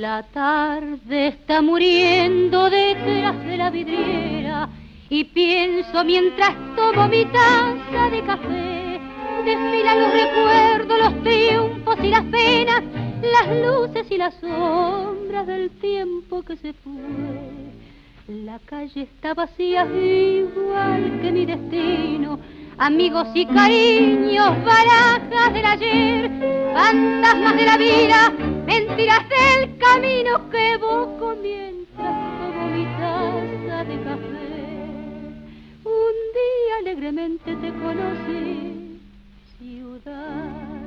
La tarde está muriendo detrás de la vidriera y pienso mientras tomo mi taza de café. Desfilan los recuerdos, los triunfos y las penas, las luces y las sombras del tiempo que se fue. La calle está vacía igual que mi destino. Amigos y cariños, barajas del ayer, fantasmas de la vida, mentiras del camino que vos comienzas como mi taza de café. Un día alegremente te conocí, ciudad.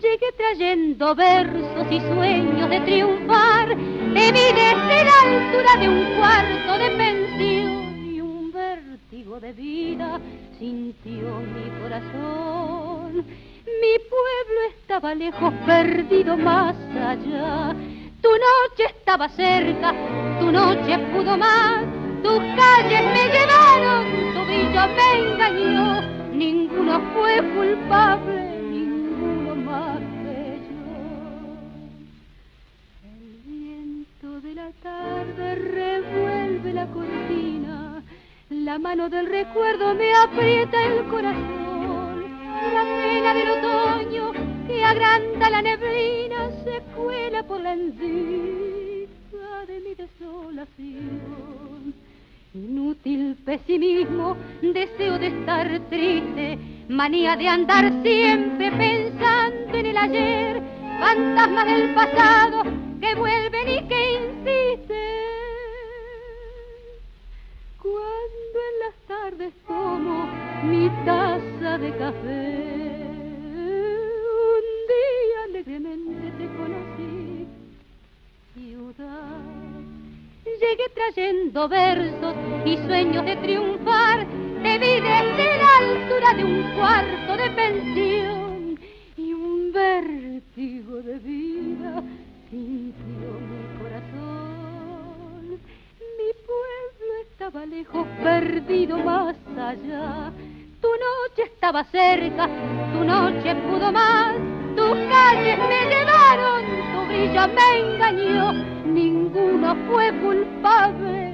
Llegué trayendo versos y sueños de triunfar. Te vi desde la altura de un cuarto de pensión y un vértigo de vida sintió mi corazón. Mi estaba lejos, perdido más allá. Tu noche estaba cerca, tu noche pudo más. Tus calles me llevaron, tu brillo me engañó. Ninguno fue culpable más que yo. El viento de la tarde revuelve la cortina, la mano del recuerdo me aprieta el corazón. La pena del otoño agranda la neblina se cuela por la encima de mi desolación. Inútil pesimismo, deseo de estar triste manía de andar siempre pensando en el ayer, fantasmas del pasado que vuelven y que insisten. Cuando en las tardes tomo mi taza de café, día alegremente te conocí, ciudad. Llegué trayendo versos y sueños de triunfar te vi desde la altura de un cuarto de pensión y un vértigo de vida sintió mi corazón. Mi pueblo estaba lejos, perdido más allá. Tu noche estaba cerca, tu noche pudo más. Tus calles me llevaron, tu brillo me engañó. Ninguno fue culpable,